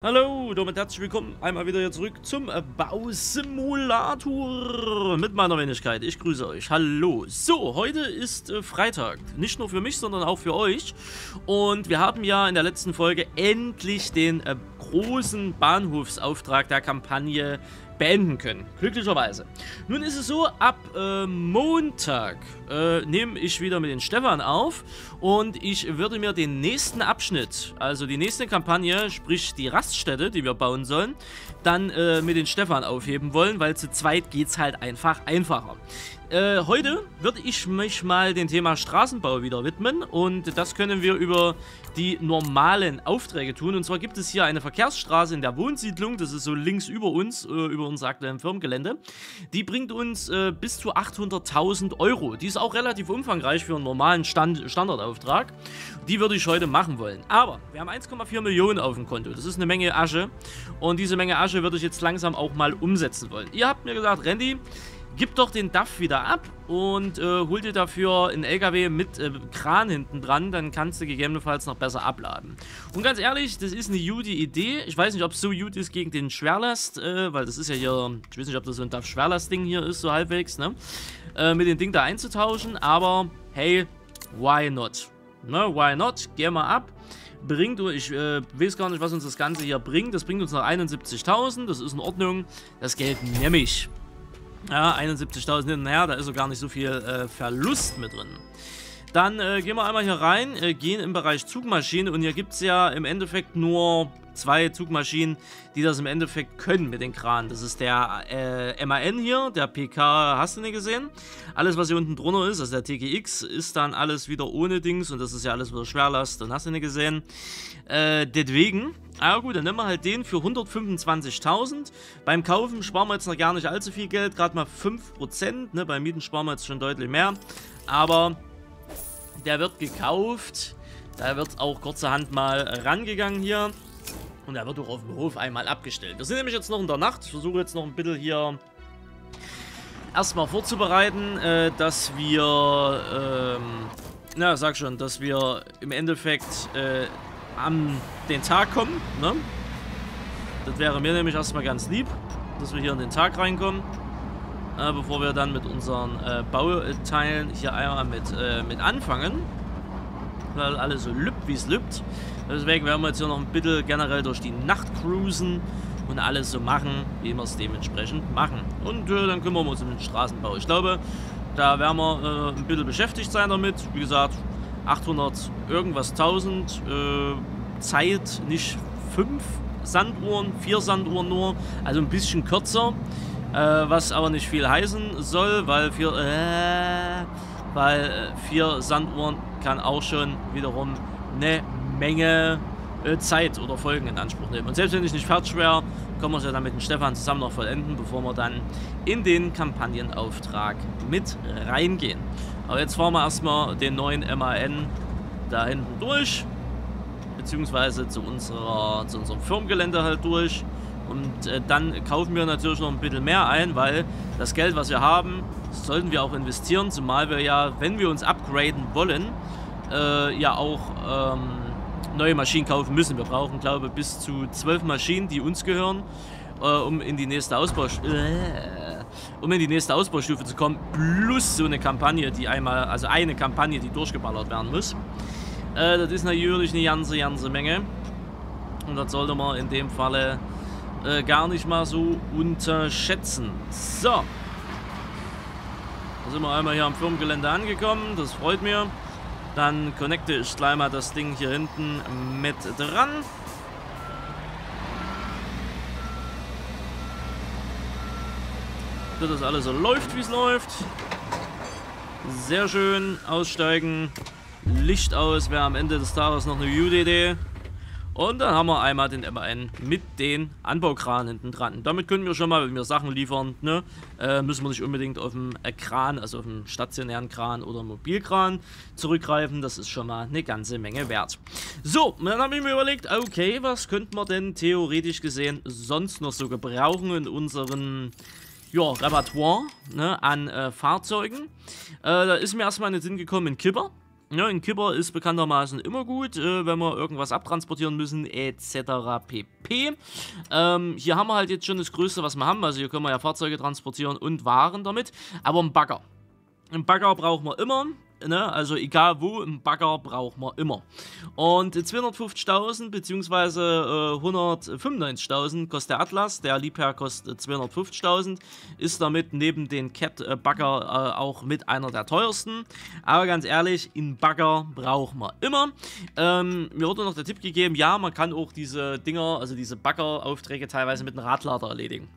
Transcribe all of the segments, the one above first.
Hallo, damit herzlich willkommen einmal wieder hier zurück zum Bausimulator mit meiner Wenigkeit. Ich grüße euch. Hallo. So, heute ist äh, Freitag. Nicht nur für mich, sondern auch für euch. Und wir haben ja in der letzten Folge endlich den äh, großen Bahnhofsauftrag der Kampagne beenden können. Glücklicherweise. Nun ist es so, ab äh, Montag äh, nehme ich wieder mit den Stefan auf und ich würde mir den nächsten Abschnitt, also die nächste Kampagne, sprich die Raststätte, die wir bauen sollen, dann äh, mit den Stefan aufheben wollen, weil zu zweit geht es halt einfach einfacher. Äh, heute würde ich mich mal dem Thema Straßenbau wieder widmen und das können wir über die normalen Aufträge tun. Und zwar gibt es hier eine Verkehrsstraße in der Wohnsiedlung, das ist so links über uns, äh, über unser aktuellen Firmengelände. Die bringt uns äh, bis zu 800.000 Euro. Die ist auch relativ umfangreich für einen normalen Stand Standardauftrag. Die würde ich heute machen wollen. Aber wir haben 1,4 Millionen auf dem Konto. Das ist eine Menge Asche. Und diese Menge Asche würde ich jetzt langsam auch mal umsetzen wollen. Ihr habt mir gesagt, Randy, gib doch den DAF wieder ab und äh, hol dir dafür einen LKW mit äh, Kran hinten dran, dann kannst du gegebenenfalls noch besser abladen. Und ganz ehrlich, das ist eine gute Idee. Ich weiß nicht, ob es so gut ist gegen den Schwerlast, äh, weil das ist ja hier, ich weiß nicht, ob das so ein DAF-Schwerlast-Ding hier ist, so halbwegs, ne? Äh, mit dem Ding da einzutauschen, aber hey, why not? Ne, why not? Geh mal ab bringt, ich äh, weiß gar nicht, was uns das Ganze hier bringt. Das bringt uns noch 71.000, das ist in Ordnung. Das Geld nehme ich. Ja, 71.000 hinterher, da ist so gar nicht so viel äh, Verlust mit drin. Dann äh, gehen wir einmal hier rein, äh, gehen im Bereich Zugmaschinen und hier gibt es ja im Endeffekt nur zwei Zugmaschinen, die das im Endeffekt können mit den Kranen. Das ist der äh, MAN hier, der PK, hast du nicht gesehen? Alles, was hier unten drunter ist, also der TGX, ist dann alles wieder ohne Dings und das ist ja alles wieder Schwerlast und hast du nicht gesehen. Äh, deswegen Ah gut, dann nehmen wir halt den für 125.000. Beim Kaufen sparen wir jetzt noch gar nicht allzu viel Geld, gerade mal 5%. Ne? Beim Mieten sparen wir jetzt schon deutlich mehr. Aber der wird gekauft. Da wird auch kurzerhand mal rangegangen hier. Und er wird auch auf dem Hof einmal abgestellt. Wir sind nämlich jetzt noch in der Nacht. Ich versuche jetzt noch ein bisschen hier erstmal vorzubereiten, äh, dass wir, ähm, na, sag schon, dass wir im Endeffekt äh, an den Tag kommen. Ne? Das wäre mir nämlich erstmal ganz lieb, dass wir hier in den Tag reinkommen. Äh, bevor wir dann mit unseren äh, Bauteilen hier einmal mit, äh, mit anfangen. Weil alles so lübt, wie es lübt. Deswegen werden wir jetzt hier noch ein bisschen generell durch die Nacht cruisen und alles so machen, wie wir es dementsprechend machen. Und äh, dann kümmern wir uns um den Straßenbau. Ich glaube, da werden wir äh, ein bisschen beschäftigt sein damit. Wie gesagt, 800 irgendwas 1000 äh, Zeit, nicht 5 Sanduhren, 4 Sanduhren nur, also ein bisschen kürzer, äh, was aber nicht viel heißen soll, weil 4 äh, weil 4 Sanduhren kann auch schon wiederum eine Menge äh, Zeit oder Folgen in Anspruch nehmen. Und selbst wenn ich nicht fertig wäre, können wir es ja dann mit dem Stefan zusammen noch vollenden, bevor wir dann in den Kampagnenauftrag mit reingehen. Aber jetzt fahren wir erstmal den neuen MAN da hinten durch, beziehungsweise zu, unserer, zu unserem Firmengelände halt durch. Und äh, dann kaufen wir natürlich noch ein bisschen mehr ein, weil das Geld, was wir haben, sollten wir auch investieren, zumal wir ja, wenn wir uns upgraden wollen, äh, ja auch ähm, neue Maschinen kaufen müssen. Wir brauchen, glaube ich, bis zu zwölf Maschinen, die uns gehören, äh, um in die nächste Ausbau... Äh, um in die nächste Ausbaustufe zu kommen, plus so eine Kampagne, die einmal, also eine Kampagne, die durchgeballert werden muss. Äh, das ist natürlich eine ganze, ganze Menge. Und das sollte man in dem Falle äh, gar nicht mal so unterschätzen. So. Da sind wir einmal hier am Firmengelände angekommen, das freut mich. Dann connecte ich gleich mal das Ding hier hinten mit dran. dass das alles so läuft, wie es läuft. Sehr schön. Aussteigen. Licht aus. Wäre am Ende des Tages noch eine UDD. Und dann haben wir einmal den MAN mit den Anbaukran hinten dran. Damit können wir schon mal, wenn wir Sachen liefern, ne, äh, müssen wir nicht unbedingt auf dem Kran, also auf dem stationären Kran oder Mobilkran zurückgreifen. Das ist schon mal eine ganze Menge wert. So, dann habe ich mir überlegt, okay, was könnten wir denn theoretisch gesehen sonst noch so gebrauchen in unseren ja, Repertoire ne, an äh, Fahrzeugen. Äh, da ist mir erstmal in den Sinn gekommen, ein Kipper. Ja, ein Kipper ist bekanntermaßen immer gut, äh, wenn wir irgendwas abtransportieren müssen, etc. pp. Ähm, hier haben wir halt jetzt schon das Größte, was wir haben. Also hier können wir ja Fahrzeuge transportieren und Waren damit. Aber ein Bagger. Ein Bagger brauchen wir immer. Ne? Also egal wo, ein Bagger braucht man immer. Und 250.000 bzw. Äh, 195.000 kostet der Atlas, der Liebherr kostet 250.000, ist damit neben den Cat-Bagger äh, auch mit einer der teuersten. Aber ganz ehrlich, einen Bagger braucht man immer. Ähm, mir wurde noch der Tipp gegeben, ja, man kann auch diese Dinger, also diese Bagger-Aufträge teilweise mit einem Radlader erledigen.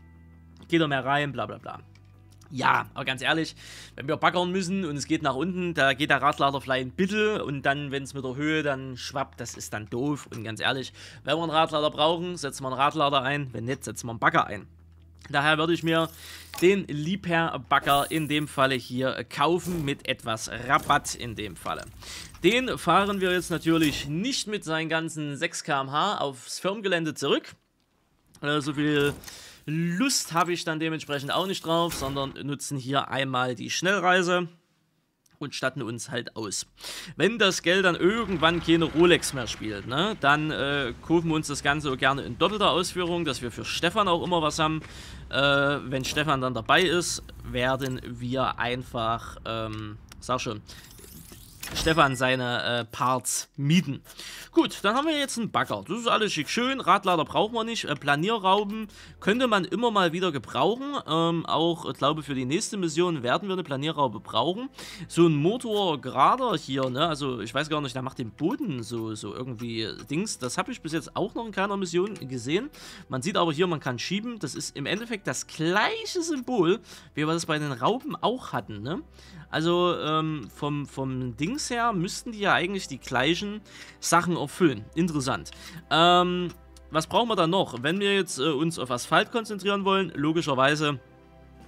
Geht da mehr rein, bla bla bla. Ja, aber ganz ehrlich, wenn wir baggern müssen und es geht nach unten, da geht der Radlader vielleicht ein bisschen und dann, wenn es mit der Höhe dann schwappt, das ist dann doof. Und ganz ehrlich, wenn wir einen Radlader brauchen, setzen wir einen Radlader ein, wenn nicht, setzen wir einen Bagger ein. Daher würde ich mir den Liebherr-Bagger in dem Falle hier kaufen mit etwas Rabatt in dem Falle. Den fahren wir jetzt natürlich nicht mit seinen ganzen 6 km/h aufs Firmengelände zurück. Äh, so viel Lust habe ich dann dementsprechend auch nicht drauf, sondern nutzen hier einmal die Schnellreise und statten uns halt aus. Wenn das Geld dann irgendwann keine Rolex mehr spielt, ne, dann äh, kaufen wir uns das Ganze gerne in doppelter Ausführung, dass wir für Stefan auch immer was haben. Äh, wenn Stefan dann dabei ist, werden wir einfach, ähm, sag schon, Stefan seine äh, Parts mieten. Gut, dann haben wir jetzt einen Bagger. Das ist alles schick schön. Radlader brauchen wir nicht. Äh, Planierrauben könnte man immer mal wieder gebrauchen. Ähm, auch, ich glaube, für die nächste Mission werden wir eine Planierraube brauchen. So ein Motorgrader hier, ne? Also, ich weiß gar nicht, der macht den Boden so, so irgendwie Dings. Das habe ich bis jetzt auch noch in keiner Mission gesehen. Man sieht aber hier, man kann schieben. Das ist im Endeffekt das gleiche Symbol, wie wir das bei den Rauben auch hatten, ne? Also, ähm, vom, vom Dings her müssten die ja eigentlich die gleichen Sachen erfüllen. Interessant. Ähm, was brauchen wir dann noch? Wenn wir jetzt äh, uns auf Asphalt konzentrieren wollen, logischerweise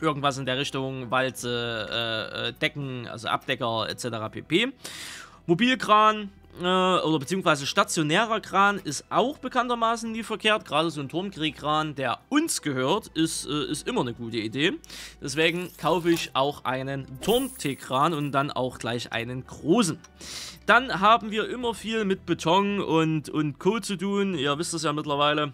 irgendwas in der Richtung Walze, äh, äh, Decken, also Abdecker etc. pp. Mobilkran, äh, oder beziehungsweise stationärer Kran ist auch bekanntermaßen nie verkehrt. Gerade so ein Turmkriegkran, der uns gehört, ist, äh, ist immer eine gute Idee. Deswegen kaufe ich auch einen Turmkriegkran und dann auch gleich einen großen. Dann haben wir immer viel mit Beton und, und Co. zu tun. Ihr wisst es ja mittlerweile.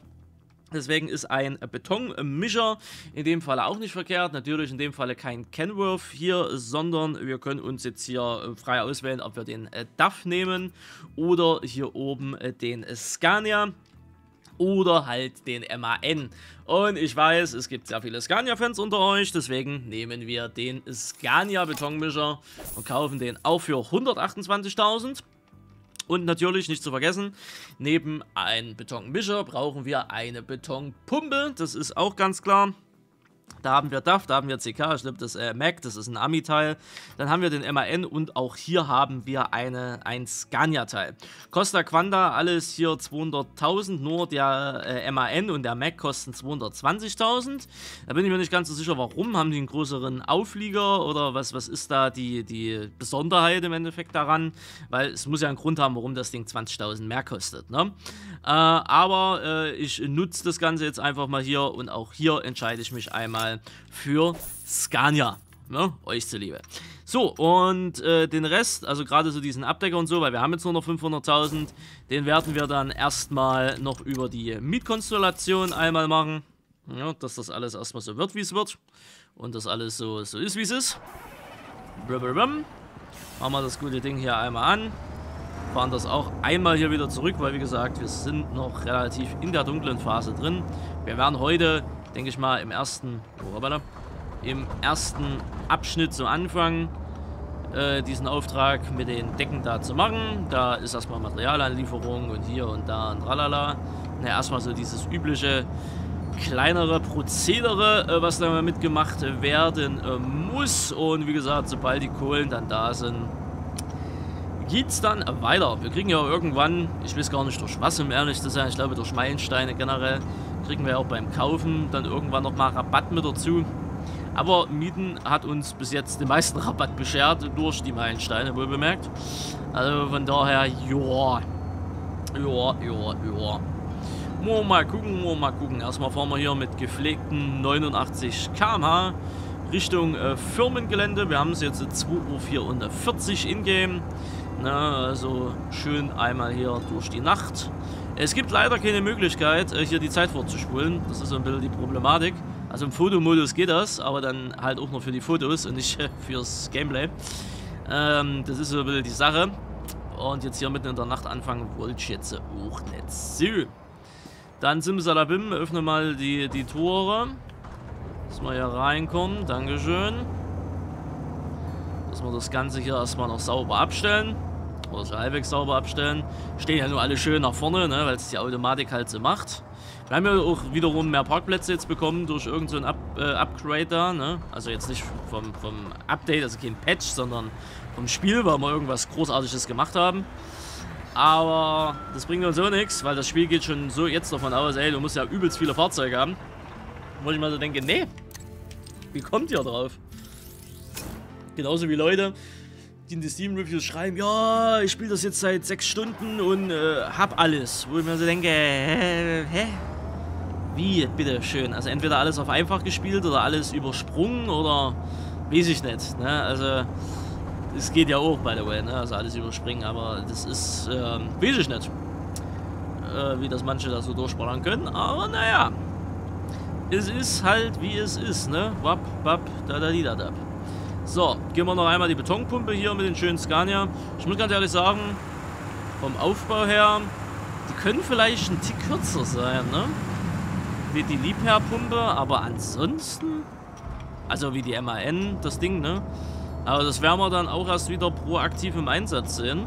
Deswegen ist ein Betonmischer in dem Falle auch nicht verkehrt. Natürlich in dem Falle kein Kenworth hier, sondern wir können uns jetzt hier frei auswählen, ob wir den äh, DAF nehmen oder hier oben äh, den Scania oder halt den MAN. Und ich weiß, es gibt sehr viele Scania-Fans unter euch, deswegen nehmen wir den Scania-Betonmischer und kaufen den auch für 128.000. Und natürlich, nicht zu vergessen, neben einem Betonmischer brauchen wir eine Betonpumpe. Das ist auch ganz klar. Da haben wir DAF, da haben wir CK, ich glaube das äh, Mac, das ist ein Ami-Teil. Dann haben wir den MAN und auch hier haben wir eine, ein Scania-Teil. Costa Quanda, alles hier 200.000, nur der äh, MAN und der Mac kosten 220.000. Da bin ich mir nicht ganz so sicher, warum. Haben die einen größeren Auflieger oder was, was ist da die, die Besonderheit im Endeffekt daran? Weil es muss ja einen Grund haben, warum das Ding 20.000 mehr kostet. Ne? Äh, aber äh, ich nutze das Ganze jetzt einfach mal hier und auch hier entscheide ich mich einmal mal für Scania. Ne? Euch zuliebe. So, und äh, den Rest, also gerade so diesen Abdecker und so, weil wir haben jetzt nur noch 500.000, den werden wir dann erstmal noch über die Mietkonstellation einmal machen. Ja, dass das alles erstmal so wird, wie es wird. Und das alles so, so ist, wie es ist. Machen wir das gute Ding hier einmal an. Fahren das auch einmal hier wieder zurück, weil wie gesagt, wir sind noch relativ in der dunklen Phase drin. Wir werden heute denke ich mal, im ersten, oh, im ersten Abschnitt zum Anfang äh, diesen Auftrag mit den Decken da zu machen. Da ist erstmal Materialanlieferung und hier und da und tralala. Na, erstmal so dieses übliche kleinere Prozedere, äh, was da mitgemacht werden äh, muss. Und wie gesagt, sobald die Kohlen dann da sind, geht's dann weiter. Wir kriegen ja irgendwann, ich weiß gar nicht durch was, um ehrlich zu sein, ich glaube durch Meilensteine generell, kriegen wir auch beim Kaufen dann irgendwann nochmal Rabatt mit dazu. Aber Mieten hat uns bis jetzt den meisten Rabatt beschert, durch die Meilensteine wohl bemerkt. Also von daher, joa, joa, joa, joa. Mo mal gucken, mo mal gucken. Erstmal fahren wir hier mit gepflegten 89 km/h Richtung äh, Firmengelände. Wir haben es jetzt 2.44 Uhr in-game. Also schön einmal hier durch die Nacht. Es gibt leider keine Möglichkeit, äh, hier die Zeit vorzuspulen. Das ist so ein bisschen die Problematik. Also im Fotomodus geht das, aber dann halt auch nur für die Fotos und nicht äh, fürs Gameplay. Ähm, das ist so ein bisschen die Sache. Und jetzt hier mitten in der Nacht anfangen wollte ich jetzt auch nicht. So. Dann Simsalabim, öffne mal die, die Tore. Dass wir hier reinkommen. Dankeschön. Dass wir das Ganze hier erstmal noch sauber abstellen oder so halbwegs sauber abstellen. Stehen ja nur alle schön nach vorne, ne, weil es die Automatik halt so macht. Wir haben ja auch wiederum mehr Parkplätze jetzt bekommen durch irgendein so Up, äh, Upgrade da, ne? Also jetzt nicht vom, vom Update, also kein Patch, sondern vom Spiel, weil wir irgendwas Großartiges gemacht haben. Aber das bringt uns so nichts, weil das Spiel geht schon so jetzt davon aus, ey, du musst ja übelst viele Fahrzeuge haben. Wo ich mal so denke, nee, wie kommt ihr drauf? Genauso wie Leute, die in die Steam-Reviews schreiben, ja, ich spiele das jetzt seit sechs Stunden und äh, hab alles. Wo ich mir so denke, hä? hä? Wie, bitte schön. Also entweder alles auf einfach gespielt oder alles übersprungen oder weiß ich nicht. Ne? Also es geht ja auch, by the way, ne? also alles überspringen, aber das ist, äh, weiß ich nicht, äh, wie das manche da so durchballern können, aber naja, es ist halt wie es ist, ne, wap, wap, da da di da da. So, gehen wir noch einmal die Betonpumpe hier mit den schönen Scania. Ich muss ganz ehrlich sagen, vom Aufbau her, die können vielleicht ein Tick kürzer sein, ne? Wie die Liebherrpumpe, aber ansonsten, also wie die MAN, das Ding, ne? Aber das werden wir dann auch erst wieder proaktiv im Einsatz sehen.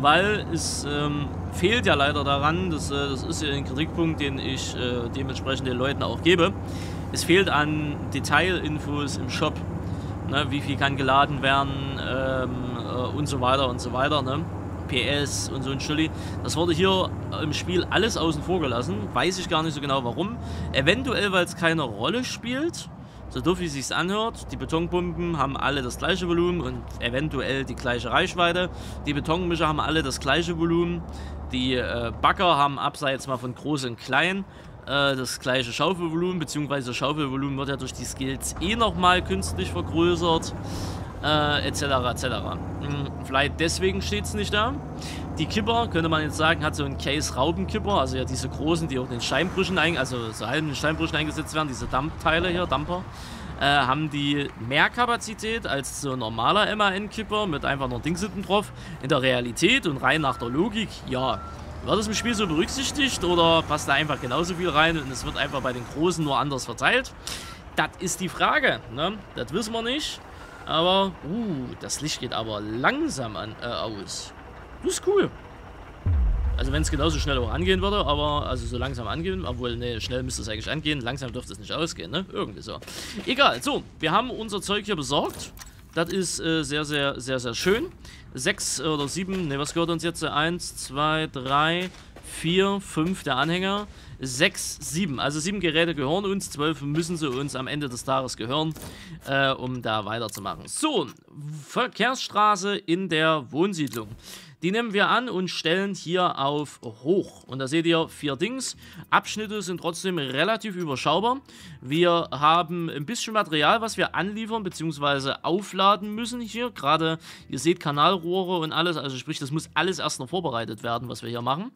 Weil es ähm, fehlt ja leider daran, das, äh, das ist ja ein Kritikpunkt, den ich äh, dementsprechend den Leuten auch gebe. Es fehlt an Detailinfos im Shop ne, wie viel kann geladen werden ähm, äh, und so weiter und so weiter, ne? PS und so ein Schulli. Das wurde hier im Spiel alles außen vor gelassen. Weiß ich gar nicht so genau warum. Eventuell, weil es keine Rolle spielt. So doof wie es sich anhört. Die Betonpumpen haben alle das gleiche Volumen und eventuell die gleiche Reichweite. Die Betonmischer haben alle das gleiche Volumen. Die äh, Bagger haben abseits mal von groß und klein äh, das gleiche Schaufelvolumen, beziehungsweise Schaufelvolumen wird ja durch die Skills eh nochmal künstlich vergrößert, äh, etc. etc. Hm, vielleicht deswegen steht es nicht da. Die Kipper, könnte man jetzt sagen, hat so einen Case-Raubenkipper, also ja diese großen, die auch in den Steinbrüchen, ein, also so halben Steinbrüchen eingesetzt werden, diese Dampfteile hier, Damper. Äh, haben die mehr Kapazität als so ein normaler MAN-Kipper mit einfach nur Dingsitten drauf. In der Realität und rein nach der Logik, ja, wird das im Spiel so berücksichtigt oder passt da einfach genauso viel rein und es wird einfach bei den Großen nur anders verteilt? Das ist die Frage, ne? Das wissen wir nicht. Aber, uh, das Licht geht aber langsam an, äh, aus. Das ist cool. Also wenn es genauso schnell auch angehen würde, aber also so langsam angehen, obwohl, ne, schnell müsste es eigentlich angehen, langsam dürfte es nicht ausgehen, ne? Irgendwie so. Egal, so, wir haben unser Zeug hier besorgt. Das ist äh, sehr, sehr, sehr, sehr schön. Sechs oder sieben, ne, was gehört uns jetzt? Eins, zwei, drei, vier, fünf der Anhänger. Sechs, sieben. Also sieben Geräte gehören uns, zwölf müssen sie uns am Ende des Tages gehören, äh, um da weiterzumachen. So, Verkehrsstraße in der Wohnsiedlung. Die nehmen wir an und stellen hier auf hoch. Und da seht ihr vier Dings. Abschnitte sind trotzdem relativ überschaubar. Wir haben ein bisschen Material, was wir anliefern bzw. aufladen müssen hier. Gerade, ihr seht Kanalrohre und alles. Also sprich, das muss alles erst noch vorbereitet werden, was wir hier machen.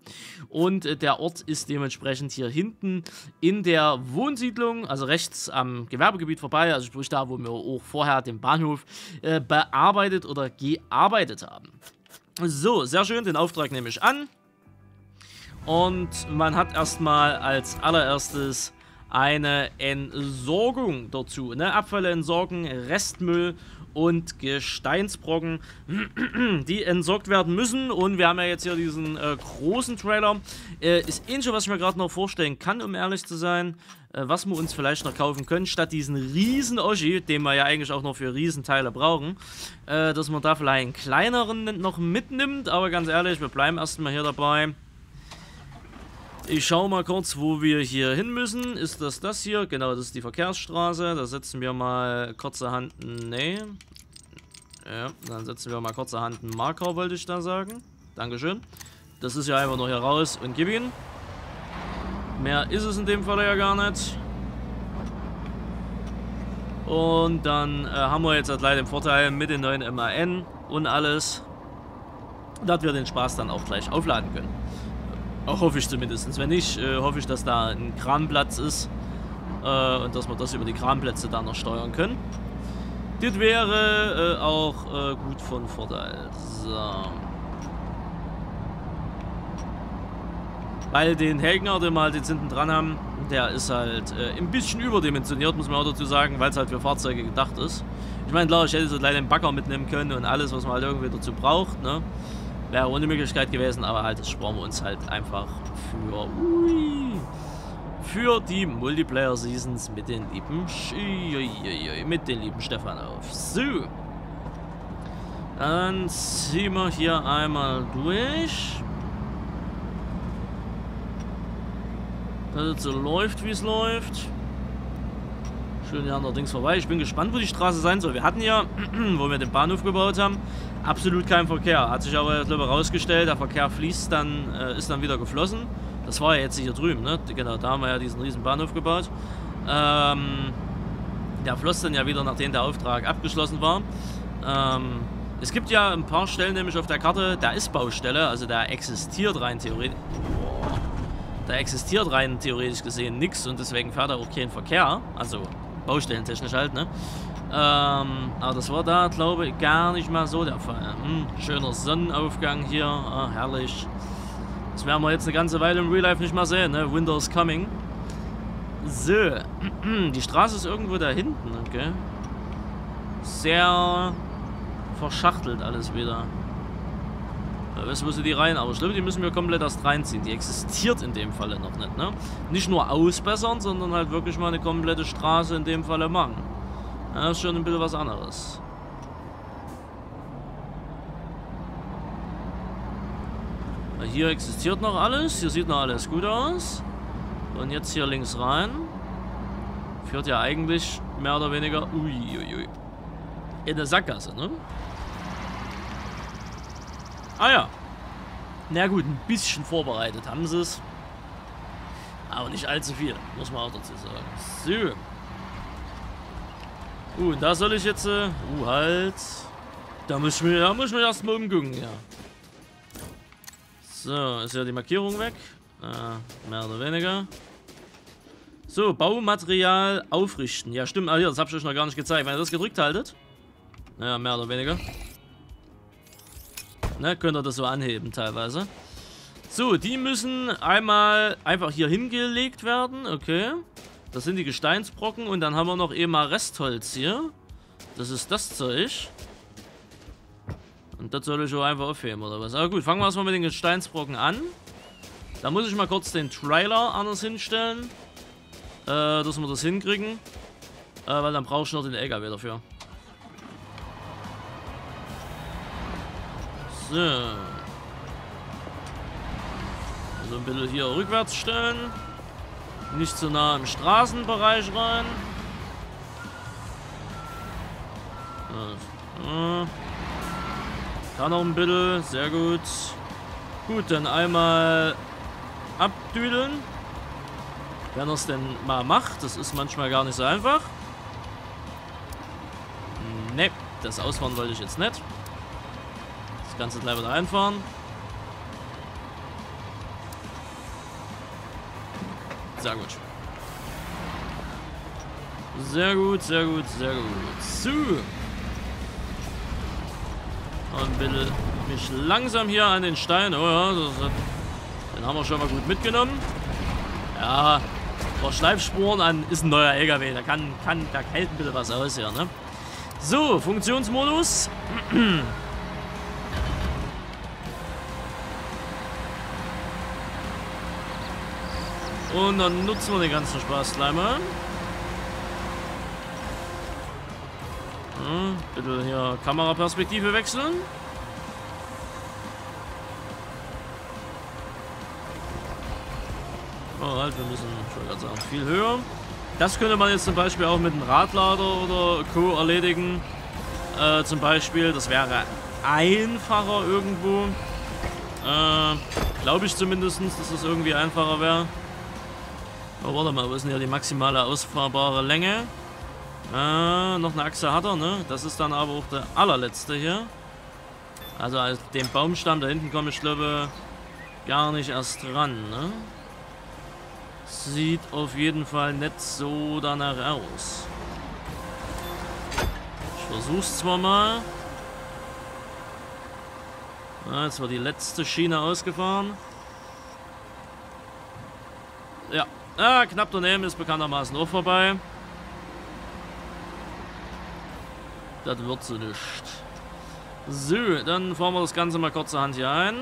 Und äh, der Ort ist dementsprechend hier hinten in der Wohnsiedlung, also rechts am Gewerbegebiet vorbei. Also sprich da, wo wir auch vorher den Bahnhof äh, bearbeitet oder gearbeitet haben. So, sehr schön, den Auftrag nehme ich an. Und man hat erstmal als allererstes eine Entsorgung dazu. Ne? Abfälle entsorgen, Restmüll und Gesteinsbrocken, die entsorgt werden müssen. Und wir haben ja jetzt hier diesen äh, großen Trailer. Äh, ist ähnlich, was ich mir gerade noch vorstellen kann, um ehrlich zu sein. Äh, was wir uns vielleicht noch kaufen können, statt diesen riesen Oschi, den wir ja eigentlich auch noch für Riesenteile brauchen, äh, dass man da vielleicht einen kleineren noch mitnimmt. Aber ganz ehrlich, wir bleiben erstmal hier dabei. Ich schaue mal kurz, wo wir hier hin müssen. Ist das das hier? Genau, das ist die Verkehrsstraße. Da setzen wir mal kurzerhand... Nee. Ja, dann setzen wir mal kurzerhand einen Marker, wollte ich da sagen. Dankeschön. Das ist ja einfach nur hier raus und gib ihn. Mehr ist es in dem Fall ja gar nicht. Und dann äh, haben wir jetzt halt leider den Vorteil mit den neuen MAN und alles. dass wir den Spaß dann auch gleich aufladen können. Hoffe ich zumindest. Wenn nicht, äh, hoffe ich, dass da ein Kramplatz ist äh, und dass wir das über die Kramplätze dann noch steuern können. Das wäre äh, auch gut von Vorteil. So. Weil den Helgner, den wir halt jetzt hinten dran haben, der ist halt äh, ein bisschen überdimensioniert, muss man auch dazu sagen, weil es halt für Fahrzeuge gedacht ist. Ich meine, klar, ich hätte so leider einen Bagger mitnehmen können und alles, was man halt irgendwie dazu braucht, ne? Wäre ohne Möglichkeit gewesen, aber halt, das sparen wir uns halt einfach für, ui, für die Multiplayer-Seasons mit den lieben, mit den lieben Stefan auf. So. Dann ziehen wir hier einmal durch. Dass es so läuft, wie es läuft. Schön hier allerdings vorbei. Ich bin gespannt, wo die Straße sein soll. Wir hatten ja, wo wir den Bahnhof gebaut haben, absolut keinen Verkehr. Hat sich aber, glaube herausgestellt, der Verkehr fließt dann, äh, ist dann wieder geflossen. Das war ja jetzt hier drüben, ne? Genau, da haben wir ja diesen riesen Bahnhof gebaut. Ähm, der floss dann ja wieder, nachdem der Auftrag abgeschlossen war. Ähm, es gibt ja ein paar Stellen nämlich auf der Karte, da ist Baustelle, also da existiert rein theoretisch. Da existiert rein theoretisch gesehen nichts und deswegen fährt da auch kein Verkehr. Also baustellentechnisch halt, ne? Ähm, aber das war da, glaube ich, gar nicht mal so der Fall. Hm, schöner Sonnenaufgang hier, ah, herrlich. Das werden wir jetzt eine ganze Weile im Real Life nicht mal sehen, ne? Winter coming. So, die Straße ist irgendwo da hinten, okay? Sehr verschachtelt alles wieder. Weißt du, wo sie die rein? Aber ich die müssen wir komplett erst reinziehen. Die existiert in dem Falle noch nicht, ne? Nicht nur ausbessern, sondern halt wirklich mal eine komplette Straße in dem Falle machen. Das ist schon ein bisschen was anderes. Hier existiert noch alles. Hier sieht noch alles gut aus. Und jetzt hier links rein. Führt ja eigentlich mehr oder weniger uiuiui, in der Sackgasse, ne? Ah ja. Na gut, ein bisschen vorbereitet haben sie es. Aber nicht allzu viel, muss man auch dazu sagen. So. Uh, da soll ich jetzt... Uh, halt. Da muss ich mir, da erstmal umgucken, ja. So, ist ja die Markierung weg. Äh, mehr oder weniger. So, Baumaterial aufrichten. Ja, stimmt. Ah, hier, das habe ich euch noch gar nicht gezeigt. Wenn ihr das gedrückt haltet. Naja, mehr oder weniger. Ne, könnt ihr das so anheben teilweise. So, die müssen einmal einfach hier hingelegt werden. Okay. Das sind die Gesteinsbrocken. Und dann haben wir noch eben mal Restholz hier. Das ist das Zeug. Und das soll ich auch einfach aufheben, oder was? Aber gut, fangen wir erstmal mit den Gesteinsbrocken an. Da muss ich mal kurz den Trailer anders hinstellen. Äh, dass wir das hinkriegen. Äh, weil dann brauche ich noch den LKW dafür. So. Also ein bisschen hier rückwärts stellen. Nicht zu nah im Straßenbereich rein. Da noch ein bisschen. Sehr gut. Gut, dann einmal abdüdeln. Wenn er es denn mal macht. Das ist manchmal gar nicht so einfach. Ne, das Ausfahren wollte ich jetzt nicht. Ganze gleich wieder einfahren. Sehr gut. Sehr gut, sehr gut, sehr gut. So. Und bitte mich langsam hier an den Stein. Oh ja, hat, den haben wir schon mal gut mitgenommen. Ja, vor Schleifspuren an ist ein neuer LKW. Da kann, kann, da hält ein bisschen was aus hier, ne? So, Funktionsmodus. Und dann nutzen wir den ganzen Spaß gleich. Hm, bitte hier Kameraperspektive wechseln. Oh, halt, wir müssen, wollte gerade sagen, viel höher. Das könnte man jetzt zum Beispiel auch mit einem Radlader oder Co. erledigen. Äh, zum Beispiel, das wäre einfacher irgendwo. Äh, Glaube ich zumindest, dass das irgendwie einfacher wäre. Oh, warte mal, wo ist denn hier die maximale ausfahrbare Länge? Äh, noch eine Achse hat er, ne? Das ist dann aber auch der allerletzte hier. Also als den Baumstamm da hinten komme ich glaube gar nicht erst dran, ne? Sieht auf jeden Fall nicht so danach aus. Ich versuch's zwar mal. Ja, jetzt war die letzte Schiene ausgefahren. Ja, ah, knapp daneben ist bekanntermaßen auch vorbei. Das wird so nicht. So, dann fahren wir das Ganze mal kurzerhand hier ein.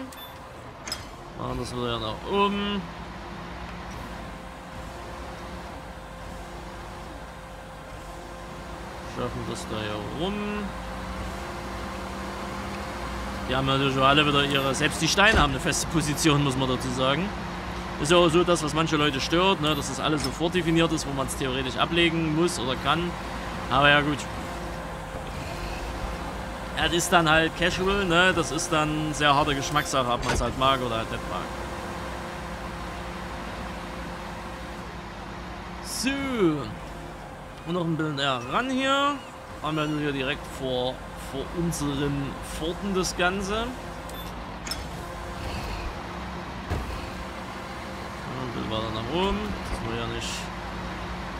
Machen das wieder nach oben. Schaffen das da hier rum. Die haben natürlich alle wieder ihre... Selbst die Steine haben eine feste Position, muss man dazu sagen. Ist ja auch so das, was manche Leute stört, ne? dass das alles so vordefiniert ist, wo man es theoretisch ablegen muss oder kann. Aber ja gut. Das ist dann halt casual, ne? Das ist dann sehr harte Geschmackssache, ob man es halt mag oder halt nicht mag. So. Und noch ein bisschen näher ran hier. Haben wir hier direkt vor, vor unseren Pforten das Ganze. Ein oben. Dass wir ja nicht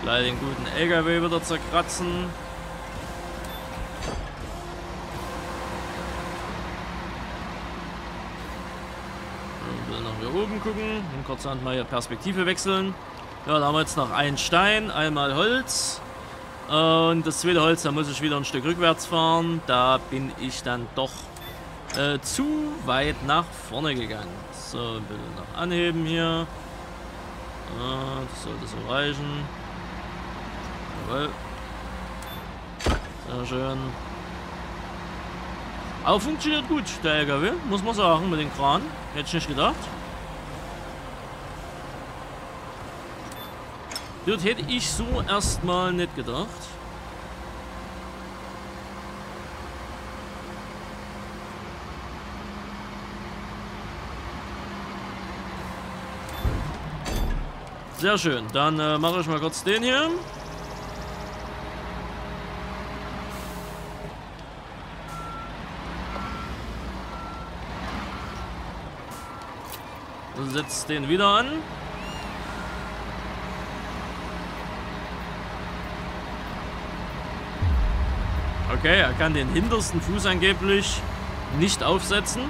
gleich den guten LKW wieder zerkratzen. Bisschen nach hier oben gucken und kurzerhand mal hier Perspektive wechseln. Ja, da haben wir jetzt noch einen Stein, einmal Holz. Und das zweite Holz, da muss ich wieder ein Stück rückwärts fahren. Da bin ich dann doch äh, zu weit nach vorne gegangen. So, ein bisschen noch anheben hier. Ja, das sollte so reichen. Jawohl. Sehr schön. Aber funktioniert gut, der LKW, muss man sagen, mit dem Kran. Hätte ich nicht gedacht. Das hätte ich so erstmal nicht gedacht. Sehr schön. Dann äh, mache ich mal kurz den hier. Setz den wieder an. Okay, er kann den hintersten Fuß angeblich nicht aufsetzen.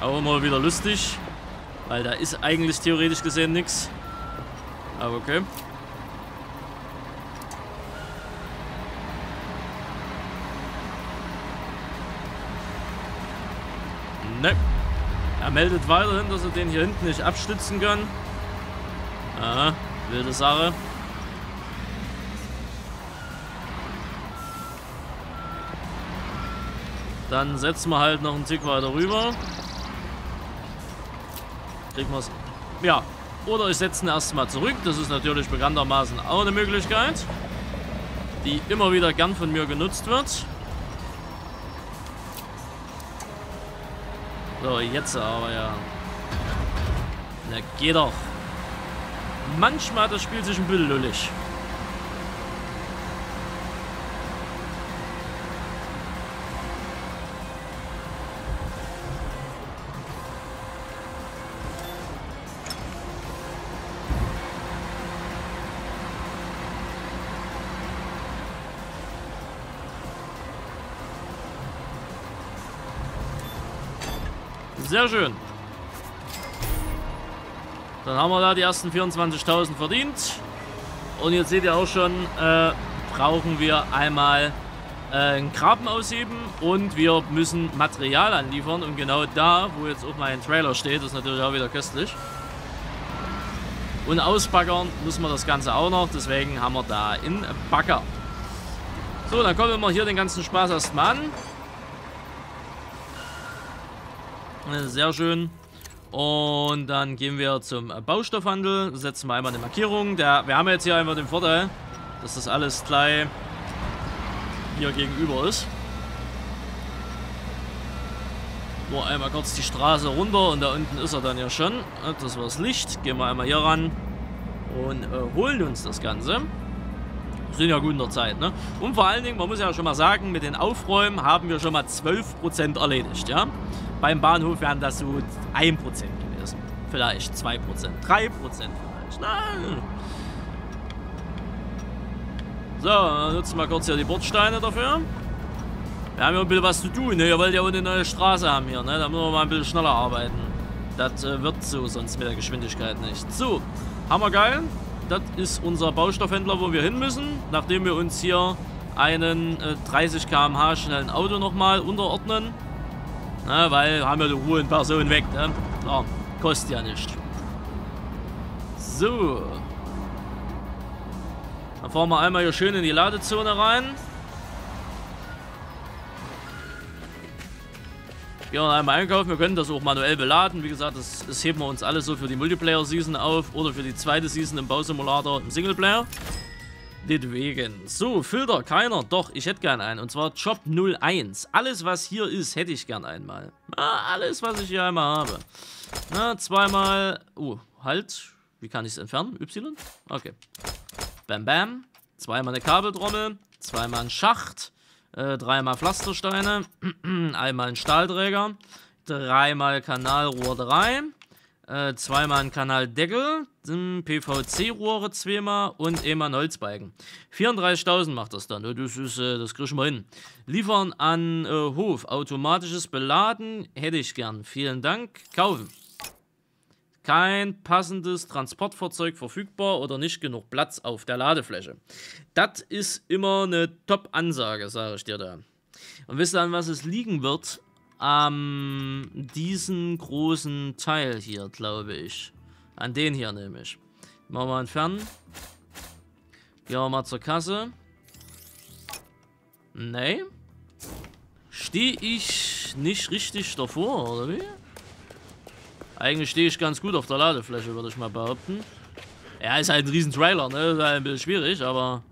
Aber immer wieder lustig. Weil da ist eigentlich theoretisch gesehen nichts. Aber okay. Ne. Er meldet weiterhin, dass er den hier hinten nicht abstützen kann. Aha, wilde Sache. Dann setzen wir halt noch einen Tick weiter rüber. Kriegen wir es. Ja. Oder ich setze ihn erstmal zurück. Das ist natürlich bekanntermaßen auch eine Möglichkeit. Die immer wieder gern von mir genutzt wird. So, jetzt aber ja. Na, geht doch. Manchmal das Spiel sich ein bisschen lullig. Sehr schön. Dann haben wir da die ersten 24.000 verdient. Und jetzt seht ihr auch schon, äh, brauchen wir einmal äh, einen Graben ausheben und wir müssen Material anliefern. Und genau da, wo jetzt auch mein Trailer steht, ist natürlich auch wieder köstlich. Und ausbaggern muss man das Ganze auch noch, deswegen haben wir da in Bagger. So, dann kommen wir hier den ganzen Spaß erstmal an. Äh, sehr schön. Und dann gehen wir zum Baustoffhandel, setzen wir einmal eine Markierung. Der, wir haben jetzt hier einfach den Vorteil, dass das alles gleich hier gegenüber ist. Nur einmal kurz die Straße runter und da unten ist er dann ja schon. Das war das Licht. Gehen wir einmal hier ran und äh, holen uns das Ganze. sind ja gut in der Zeit, ne? Und vor allen Dingen, man muss ja schon mal sagen, mit den Aufräumen haben wir schon mal 12% erledigt, ja? Beim Bahnhof wären das so 1% gewesen. Vielleicht 2%, 3% vielleicht. Nein. So, nutzen wir kurz hier die Bordsteine dafür. Wir haben ja ein bisschen was zu tun, ne? Ihr wollt ja auch eine neue Straße haben hier, ne? Da müssen wir mal ein bisschen schneller arbeiten. Das äh, wird so sonst mit der Geschwindigkeit nicht. So, hammergeil. Das ist unser Baustoffhändler, wo wir hin müssen, nachdem wir uns hier einen äh, 30 km/h schnellen Auto nochmal unterordnen. Na, weil haben wir die Ruhe in Person weg, ne? Klar, kostet ja nicht. So. Dann fahren wir einmal hier schön in die Ladezone rein. Gehen wir einmal einkaufen. Wir können das auch manuell beladen. Wie gesagt, das, das heben wir uns alles so für die Multiplayer-Season auf oder für die zweite Season im Bausimulator im Singleplayer. Deswegen. So, Filter, keiner. Doch, ich hätte gern einen. Und zwar Job 01. Alles, was hier ist, hätte ich gern einmal. Ah, alles, was ich hier einmal habe. Na, zweimal... Oh, halt. Wie kann ich es entfernen? Y? Okay. Bam, bam. Zweimal eine Kabeltrommel. Zweimal ein Schacht. Äh, dreimal Pflastersteine, einmal ein Stahlträger, dreimal Kanalrohr 3, äh, zweimal ein Kanaldeckel, PVC-Rohre zweimal und einmal ein Holzbalken. 34.000 macht das dann, das, ist, äh, das kriegen wir hin. Liefern an äh, Hof, automatisches Beladen, hätte ich gern. Vielen Dank, kaufen kein passendes Transportfahrzeug verfügbar oder nicht genug Platz auf der Ladefläche. Das ist immer eine Top-Ansage, sage ich dir da. Und wisst ihr, an was es liegen wird? Ähm, diesen großen Teil hier, glaube ich. An den hier nämlich. Machen wir entfernen. Gehen wir mal zur Kasse. Nee. Stehe ich nicht richtig davor, oder wie? Eigentlich stehe ich ganz gut auf der Ladefläche, würde ich mal behaupten. Ja, ist halt ein riesen Trailer, ne? Ist halt ein bisschen schwierig, aber...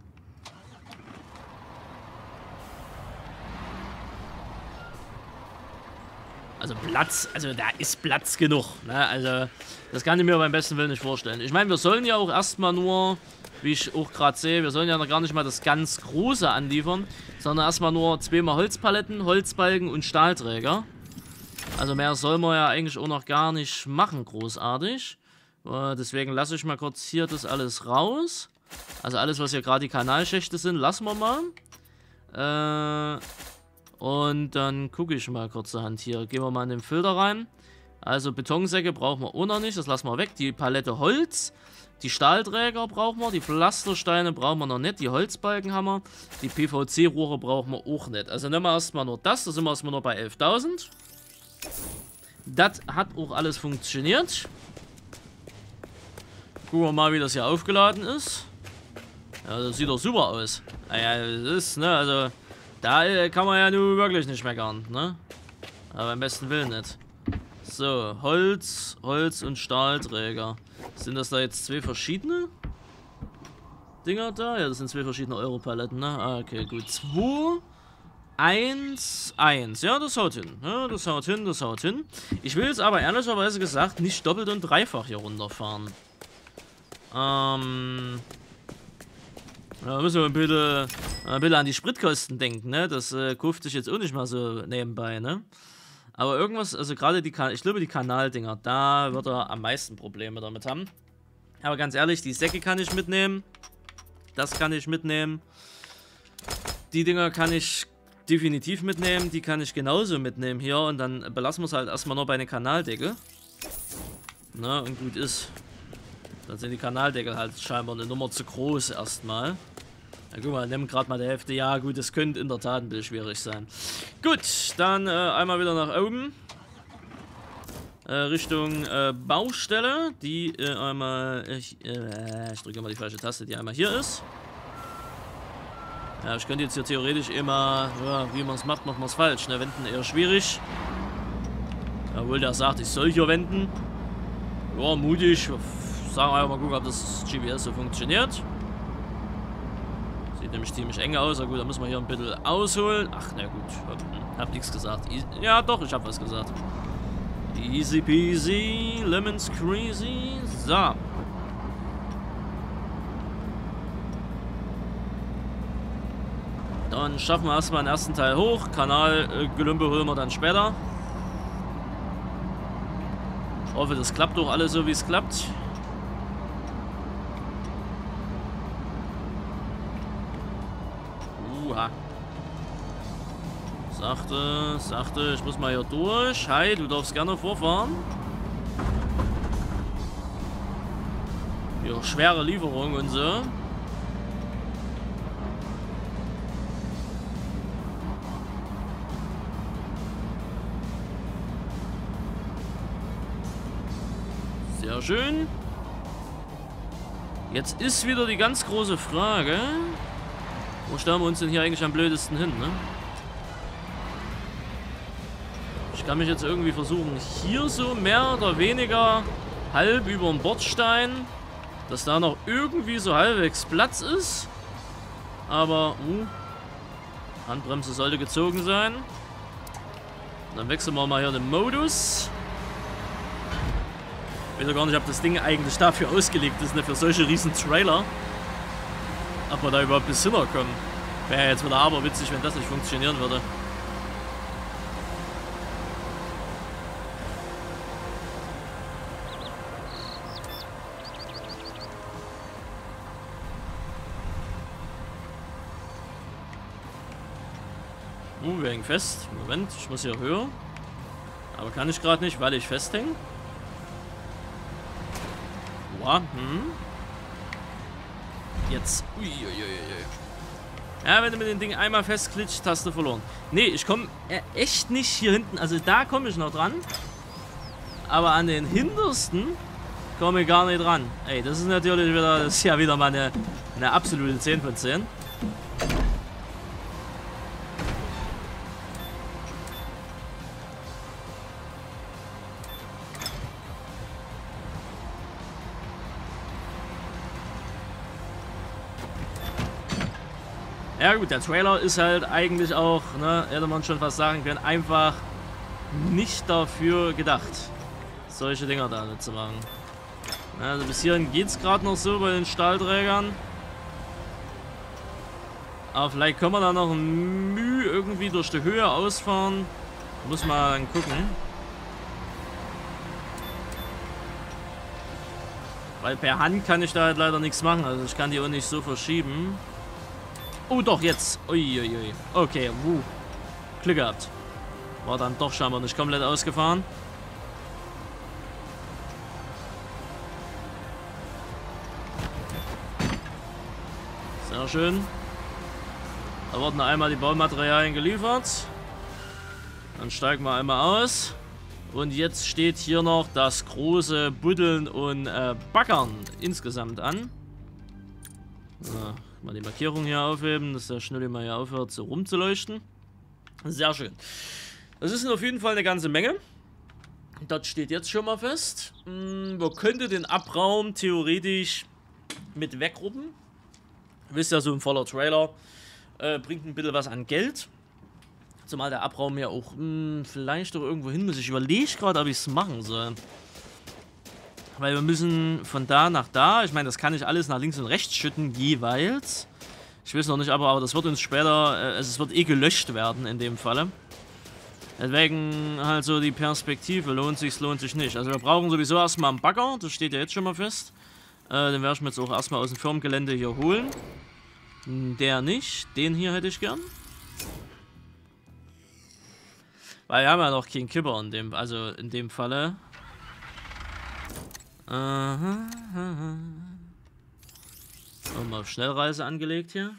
Also Platz, also da ist Platz genug, ne? Also, das kann ich mir beim besten Willen nicht vorstellen. Ich meine, wir sollen ja auch erstmal nur, wie ich auch gerade sehe, wir sollen ja noch gar nicht mal das ganz Große anliefern, sondern erstmal nur zweimal Holzpaletten, Holzbalken und Stahlträger. Also mehr soll man ja eigentlich auch noch gar nicht machen, großartig. Äh, deswegen lasse ich mal kurz hier das alles raus. Also alles, was hier gerade die Kanalschächte sind, lassen wir mal. Äh, und dann gucke ich mal kurzerhand hier. Gehen wir mal in den Filter rein. Also Betonsäcke brauchen wir auch noch nicht, das lassen wir weg. Die Palette Holz, die Stahlträger brauchen wir, die Pflastersteine brauchen wir noch nicht, die Holzbalken haben wir, die PVC-Rohre brauchen wir auch nicht. Also nehmen wir erstmal nur das, da sind wir erstmal nur bei 11.000. Das hat auch alles funktioniert. Gucken wir mal, wie das hier aufgeladen ist. Ja, das sieht doch super aus. Naja, das ist, ne, also, da äh, kann man ja nun wirklich nicht meckern, ne? Aber am besten Willen nicht. So, Holz, Holz und Stahlträger. Sind das da jetzt zwei verschiedene Dinger da? Ja, das sind zwei verschiedene Europaletten, ne? Ah, okay, gut. Zwei 1, 1. Ja, das haut hin. Ja, das haut hin, das haut hin. Ich will jetzt aber ehrlicherweise gesagt nicht doppelt und dreifach hier runterfahren. Ähm... Da müssen wir bitte, ein bisschen an die Spritkosten denken, ne? Das äh, kauft sich jetzt auch nicht mal so nebenbei, ne? Aber irgendwas, also gerade die, ich glaube die Kanaldinger, da wird er am meisten Probleme damit haben. Aber ganz ehrlich, die Säcke kann ich mitnehmen. Das kann ich mitnehmen. Die Dinger kann ich definitiv mitnehmen. Die kann ich genauso mitnehmen hier. Und dann belassen wir es halt erstmal nur bei einer Kanaldecke. Na, und gut ist. Dann sind die Kanaldeckel halt scheinbar eine Nummer zu groß erstmal. Ja, guck mal, nimm gerade mal die Hälfte. Ja, gut, es könnte in der Tat ein bisschen schwierig sein. Gut, dann äh, einmal wieder nach oben. Äh, Richtung äh, Baustelle, die äh, einmal, ich, äh, ich drücke mal die falsche Taste, die einmal hier ist. Ja, ich könnte jetzt hier theoretisch immer, ja, wie man es macht, macht man es falsch. Ne? Wenden eher schwierig. Obwohl der sagt, ich soll hier wenden. Ja, mutig. Sagen wir einfach mal gucken, ob das GPS so funktioniert. Sieht nämlich ziemlich eng aus. Na gut, da müssen wir hier ein bisschen ausholen. Ach, na gut. Hab, hab nichts gesagt. Ja, doch, ich hab was gesagt. Easy peasy, lemons crazy. So. Dann schaffen wir erstmal den ersten Teil hoch. Kanalgelümpe äh, holen wir dann später. Ich hoffe, das klappt doch alles so, wie es klappt. Sachte, sachte, ich muss mal hier durch. Hi, du darfst gerne vorfahren. Ja, schwere Lieferung und so. Sehr schön. Jetzt ist wieder die ganz große Frage. Wo stellen wir uns denn hier eigentlich am blödesten hin, ne? Ich kann mich jetzt irgendwie versuchen, hier so mehr oder weniger halb über dem Bordstein, dass da noch irgendwie so halbwegs Platz ist. Aber, uh, Handbremse sollte gezogen sein. Dann wechseln wir mal hier den Modus. Ich weiß gar nicht, ob das Ding eigentlich dafür ausgelegt ist, ne, für solche riesen Trailer. Ob wir da überhaupt bis hinkommen. Wäre jetzt wieder aber witzig, wenn das nicht funktionieren würde. Uh, wir hängen fest. Moment, ich muss hier höher. Aber kann ich gerade nicht, weil ich festhänge. Wow, hm. Jetzt. Uiuiui. Ja, wenn du mit dem Ding einmal festklitscht, hast du verloren. Nee, ich komme echt nicht hier hinten. Also da komme ich noch dran. Aber an den hintersten komme ich gar nicht dran. Ey, das ist natürlich wieder, das ist ja wieder mal eine, eine absolute 10 von 10. gut, der Trailer ist halt eigentlich auch, ne, hätte man schon fast sagen können, einfach nicht dafür gedacht, solche Dinger da zu machen. Also bis hierhin geht es gerade noch so bei den Stahlträgern. Aber vielleicht können wir da noch ein Mühe irgendwie durch die Höhe ausfahren. Muss man gucken. Weil per Hand kann ich da halt leider nichts machen. Also ich kann die auch nicht so verschieben. Oh, doch, jetzt. Uiuiui. Okay, wuh. Glück gehabt. War dann doch scheinbar nicht komplett ausgefahren. Sehr schön. Da wurden einmal die Baumaterialien geliefert. Dann steigen wir einmal aus. Und jetzt steht hier noch das große Buddeln und äh, Backern insgesamt an. So. Mal die Markierung hier aufheben, dass der Schnelle mal hier aufhört so rumzuleuchten. Sehr schön. Das ist auf jeden Fall eine ganze Menge. Das steht jetzt schon mal fest. Hm, man könnte den Abraum theoretisch mit wegruppen. Wisst ja, so ein voller Trailer äh, bringt ein bisschen was an Geld. Zumal der Abraum ja auch mh, hm, vielleicht doch irgendwo hin muss. Ich überlege gerade, ob ich es machen soll. Weil wir müssen von da nach da, ich meine, das kann ich alles nach links und rechts schütten, jeweils. Ich weiß noch nicht, aber, aber das wird uns später, äh, also es wird eh gelöscht werden in dem Falle. Deswegen halt so die Perspektive, lohnt sich, lohnt sich nicht. Also wir brauchen sowieso erstmal einen Bagger, das steht ja jetzt schon mal fest. Äh, den werde ich mir jetzt auch erstmal aus dem Firmengelände hier holen. Der nicht, den hier hätte ich gern. Weil wir haben ja noch keinen Kipper in dem, also in dem Falle. Aha, aha. Mal auf Schnellreise angelegt hier.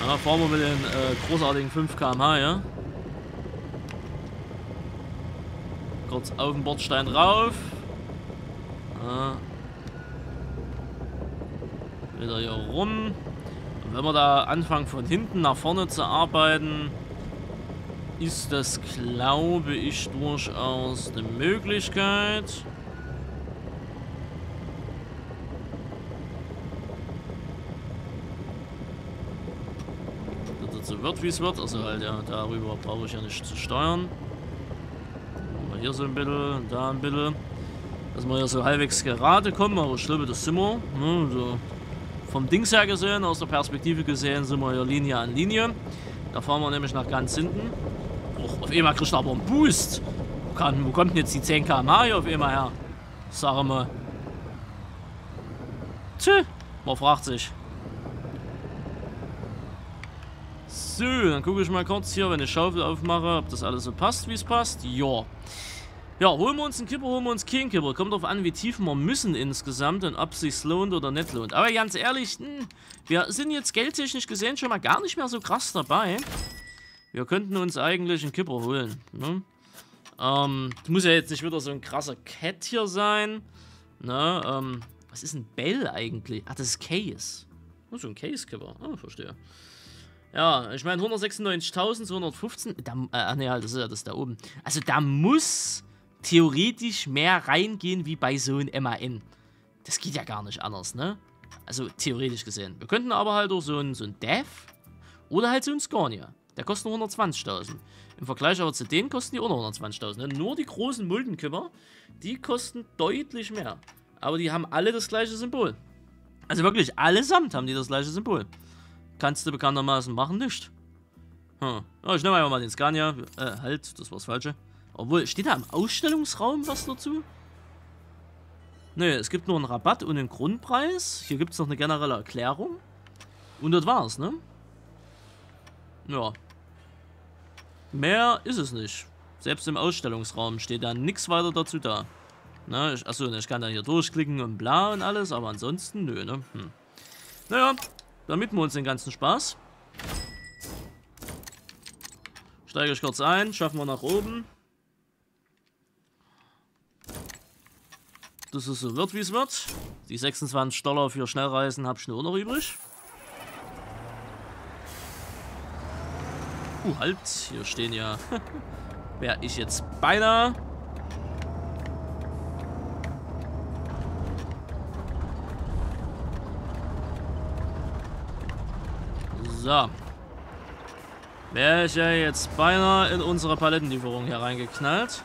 Na, fahren wir mit den äh, großartigen 5 km/h, ja? Kurz auf den Bordstein rauf. Ah. Wieder hier rum. Wenn wir da anfangen von hinten nach vorne zu arbeiten, ist das, glaube ich, durchaus eine Möglichkeit. Dass das so wird, wie es wird. Also halt, ja, darüber brauche ich ja nicht zu steuern. hier so ein bisschen, da ein bisschen. Dass wir hier so halbwegs gerade kommen, aber ich glaube, das sind wir. Ne, so vom Dings her gesehen, aus der Perspektive gesehen, sind wir hier Linie an Linie. Da fahren wir nämlich nach ganz hinten. Och, auf einmal kriegt er aber einen Boost. Wo, kann, wo kommt denn jetzt die 10 km/h hier auf einmal her? Sag mal. Tja, man fragt sich. So, dann gucke ich mal kurz hier, wenn ich Schaufel aufmache, ob das alles so passt, wie es passt. Ja. Ja, holen wir uns einen Kipper, holen wir uns keinen Kipper. Kommt drauf an, wie tief wir müssen insgesamt und ob es sich lohnt oder nicht lohnt. Aber ganz ehrlich, hm, wir sind jetzt geldtechnisch gesehen schon mal gar nicht mehr so krass dabei. Wir könnten uns eigentlich einen Kipper holen. Ne? Ähm, das muss ja jetzt nicht wieder so ein krasser Cat hier sein. Ne, ähm, was ist ein Bell eigentlich? Ach, das ist Case. Oh, so ein Case-Kipper. Ah, verstehe. Ja, ich meine 196.215. Da, äh, ne, das ist ja das da oben. Also da muss theoretisch mehr reingehen wie bei so einem MAN. Das geht ja gar nicht anders, ne? Also theoretisch gesehen. Wir könnten aber halt auch so ein, so ein Dev oder halt so ein Scania. Der kostet nur 120.000. Im Vergleich aber zu denen kosten die auch noch 120.000. Ne? Nur die großen Muldenkipper, die kosten deutlich mehr. Aber die haben alle das gleiche Symbol. Also wirklich, allesamt haben die das gleiche Symbol. Kannst du bekanntermaßen machen, nicht. Hm. Ja, ich nehme einfach mal den Scania. Äh, halt, das war das Falsche. Obwohl, steht da im Ausstellungsraum was dazu? Ne, es gibt nur einen Rabatt und einen Grundpreis. Hier gibt es noch eine generelle Erklärung. Und das war's, ne? Ja. Mehr ist es nicht. Selbst im Ausstellungsraum steht da nichts weiter dazu da. Ne, ich, achso, ich kann da hier durchklicken und bla und alles, aber ansonsten nö, ne? Hm. Naja, damit wir uns den ganzen Spaß. Steige ich kurz ein, schaffen wir nach oben. Dass es so wird, wie es wird. Die 26 Dollar für Schnellreisen habe ich nur noch übrig. Uh, halt. Hier stehen ja... Wäre ich jetzt beinahe... So. Wäre ich ja jetzt beinahe in unsere Palettenlieferung hier reingeknallt.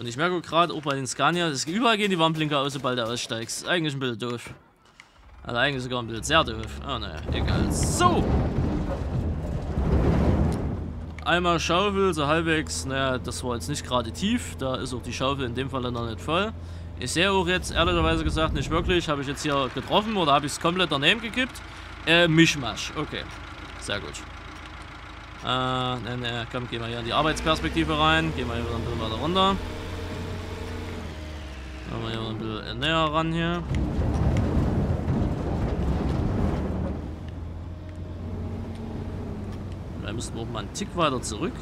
Und ich merke gerade auch bei den Scania, dass überall gehen die Warnblinker aus, sobald du aussteigst. Eigentlich ein bisschen doof. Also eigentlich sogar ein bisschen sehr doof. Oh, naja, egal. So! Einmal Schaufel, so halbwegs. Naja, das war jetzt nicht gerade tief. Da ist auch die Schaufel in dem Fall noch nicht voll. Ich sehe auch jetzt ehrlicherweise gesagt nicht wirklich. Habe ich jetzt hier getroffen oder habe ich es komplett daneben gekippt? Äh, Mischmasch. Okay. Sehr gut. Äh, ne, ne, komm, gehen wir hier in die Arbeitsperspektive rein. Gehen wir hier wieder ein bisschen weiter runter. Machen wir hier ein bisschen näher ran hier. Da müssen wir auch mal einen Tick weiter zurück.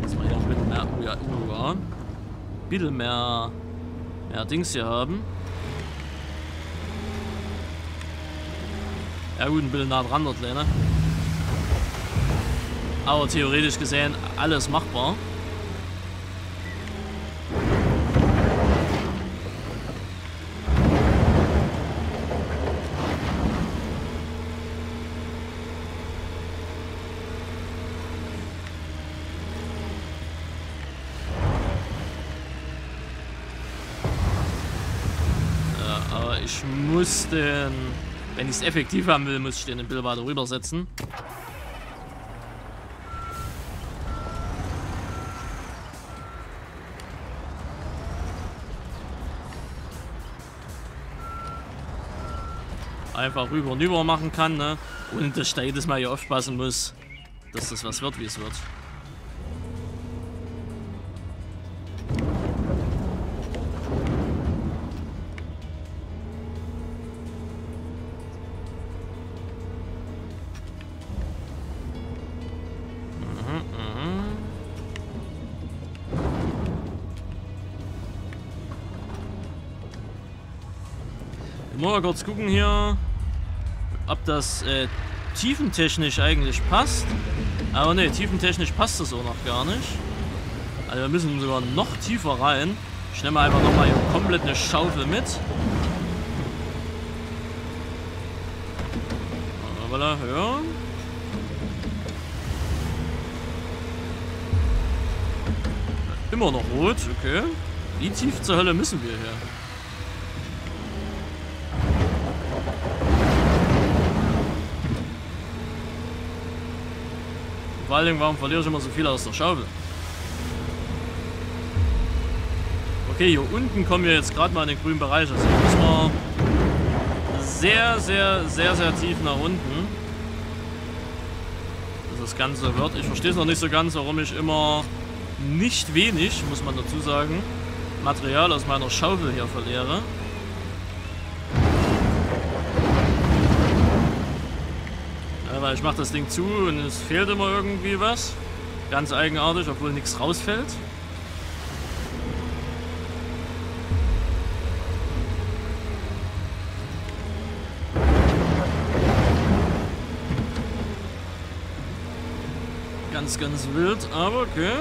Dass wir hier ein bisschen mehr, oh ja, oh ja, ein bisschen mehr, mehr Dings hier haben. Ja gut, ein bisschen nah dran dort, ne? Aber theoretisch gesehen alles machbar. ich muss den, wenn ich es effektiv haben will, muss ich den bisschen weiter rübersetzen. Einfach rüber und über machen kann, ne? Und dass ich da jedes Mal hier aufpassen muss, dass das was wird, wie es wird. Mal kurz gucken hier, ob das äh, tiefentechnisch eigentlich passt. Aber ne, tiefentechnisch passt das auch noch gar nicht. Also wir müssen sogar noch tiefer rein. Ich nehme einfach nochmal komplett eine Schaufel mit. Voilà, ja. immer noch rot, okay. Wie tief zur Hölle müssen wir hier? Vor allem, warum verliere ich immer so viel aus der Schaufel? Okay, hier unten kommen wir jetzt gerade mal in den grünen Bereich. Also hier müssen wir sehr, sehr, sehr, sehr tief nach unten. Das Ganze wird. Ich verstehe es noch nicht so ganz, warum ich immer nicht wenig, muss man dazu sagen, Material aus meiner Schaufel hier verliere. Ich mache das Ding zu und es fehlt immer irgendwie was. Ganz eigenartig, obwohl nichts rausfällt. Ganz, ganz wild, aber okay.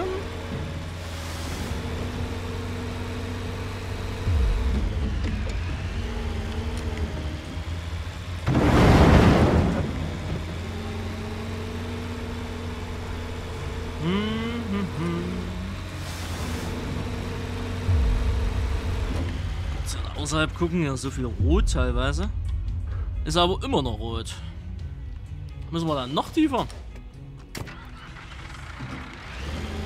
Außerhalb gucken, ja, so viel rot teilweise. Ist aber immer noch rot. Müssen wir dann noch tiefer?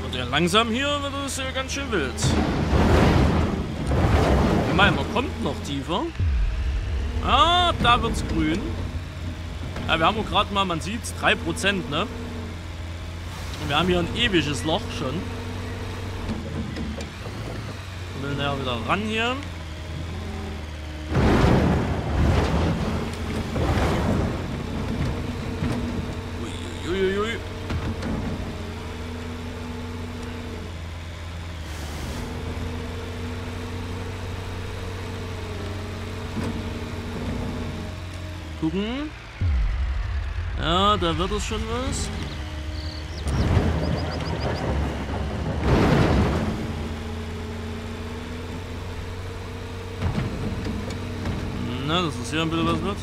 Und ja langsam hier wird es ja ganz schön wild. Ich meine, man kommt noch tiefer. Ah, da wird's grün. Ja, wir haben gerade mal, man sieht 3%, ne? Und wir haben hier ein ewiges Loch schon. Ich will näher wieder ran hier. Uiuiui. Gucken. Ja, da wird es schon was. Na, dass es hier ein bisschen was wird.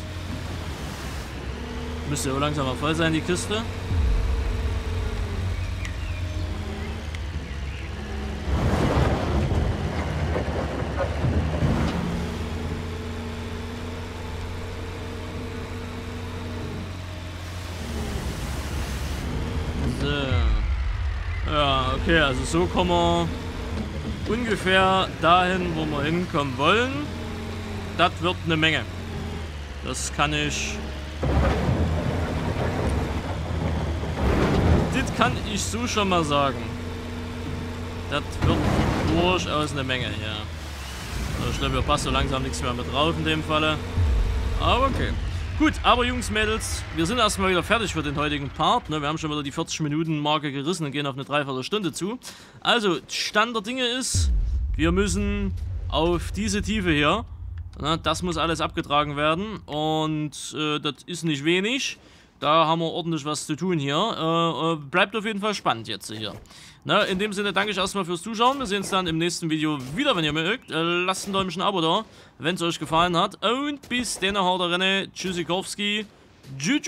Müsste ja langsam mal voll sein, die Kiste. Ja, okay, also so kommen wir ungefähr dahin, wo wir hinkommen wollen. Das wird eine Menge. Das kann ich... Das kann ich so schon mal sagen. Das wird durchaus eine Menge hier. Also ich glaube, hier passt so langsam nichts mehr mit drauf in dem Falle. Aber okay. Gut, aber Jungs, Mädels, wir sind erstmal wieder fertig für den heutigen Part. Ne? Wir haben schon wieder die 40 Minuten Marke gerissen und gehen auf eine Dreiviertelstunde zu. Also, Stand der Dinge ist, wir müssen auf diese Tiefe hier. Ne? Das muss alles abgetragen werden und äh, das ist nicht wenig. Da haben wir ordentlich was zu tun hier. Äh, äh, bleibt auf jeden Fall spannend jetzt hier. Na, in dem Sinne danke ich erstmal fürs Zuschauen. Wir sehen uns dann im nächsten Video wieder, wenn ihr mögt. Äh, lasst ein Däumchen Abo da, wenn es euch gefallen hat. Und bis dann, haut rein. Tschüssikowski. Tschüss.